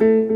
Yeah.